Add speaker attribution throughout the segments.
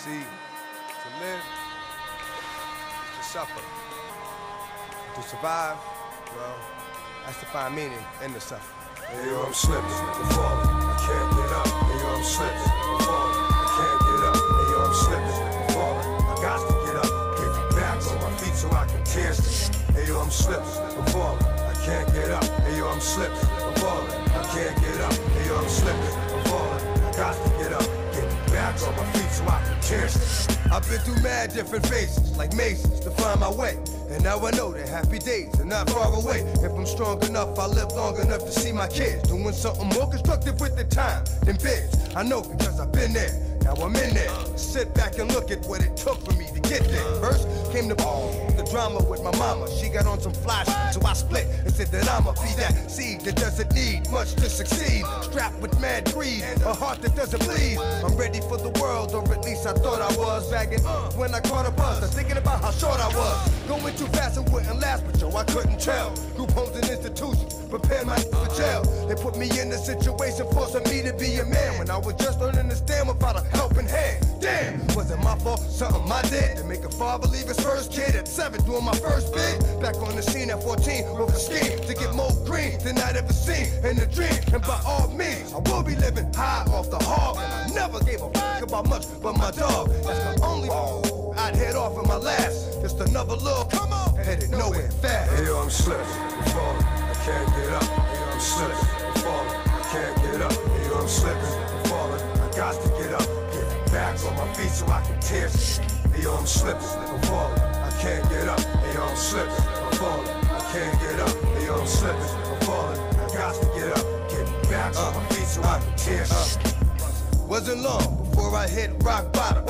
Speaker 1: See, to live to suffer. To survive, well, that's to find meaning in the suffering.
Speaker 2: Hey yo, I'm slipping, I'm falling, I can't get up. Hey yo, I'm slipping, I'm falling, I can't get up. Hey yo, I'm slipping, I'm falling, I got to get up. Get back on my feet so I can shit. Hey yo, I'm slipping, I'm falling, I can't get up. Hey yo, I'm slipping, I'm falling, I can't get up. Hey yo, I'm slipping, I'm falling, I got to get up. On my feet so I can shit.
Speaker 1: I've been through mad different phases, like mazes, to find my way. And now I know that happy days are not far away. If I'm strong enough, I'll live long enough to see my kids doing something more constructive with the time than biz. I know because I've been there. Now I'm in there. Sit back and look at what it took for me to get there. First came the the drama with my mama. She got on some fly shit, so I split and said that I'ma be that seed that doesn't need much to succeed. Strapped with mad greed, a heart that doesn't bleed. I'm ready for the world, or at least I thought I was. Bagging when I caught a buzz, I'm thinking about how short I was. Going too fast and wouldn't last, but yo, I couldn't tell. Group homes and institutions prepared my for jail. They put me in a situation forcing me to be a man when I was just learning to stand without a helping hand. Damn, was it my fault? Something I did to make a father leave his first kid at seven, doing my first bid. Back on the scene at 14 with a scheme to get more green than I'd ever seen in a dream. And by all means, I will be living high off the hog. And I never gave a fuck about much but my dog. That's the only I'd head off in my last. Just another little come on, headed nowhere fast.
Speaker 2: Hey yo, I'm slipping, I'm falling, I can't get up. Hey yo, I'm slipping, I'm falling, I can't get up. Hey yo, I'm slipping, I'm falling, I got to get up. Back on my feet so I can tear shit. Hey yo, I'm slipping, I'm falling, I can't get up. Hey yo, I'm slipping, I'm falling, I can't get up. Hey yo, I'm slipping, I'm falling, I got to get up. Get back on my feet so I can tear up.
Speaker 1: Wasn't long before I hit rock bottom.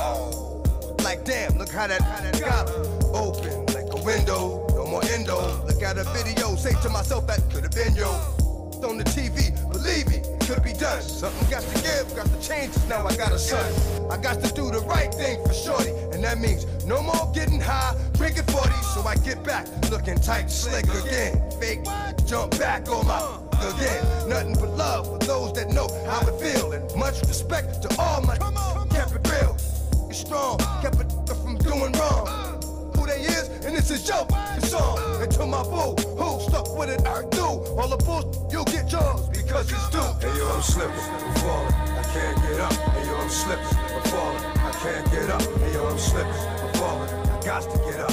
Speaker 1: Like damn, look how that, how that got open like a window. No more endo. Look at a video, say to myself that could have been yo. On the TV, be done. Something got to give, got to change. Now I got a son. I got to do the right thing for shorty, and that means no more getting high, drinking 40. So I get back, looking tight, slick again. Fake, jump back on my again. Nothing but love for those that know how it feel, and much respect to all my kept it real. It's strong, kept it from doing wrong. Who they is, and this is your song. And to my boo, who stuck with it, I do. All the bull, you'll get yours because it's due.
Speaker 2: Hey yo, I'm slipping, I'm falling, I can't get up. Hey yo, I'm slipping, I'm falling, I can't get up. Hey yo, I'm slipping, I'm falling, I got to get up.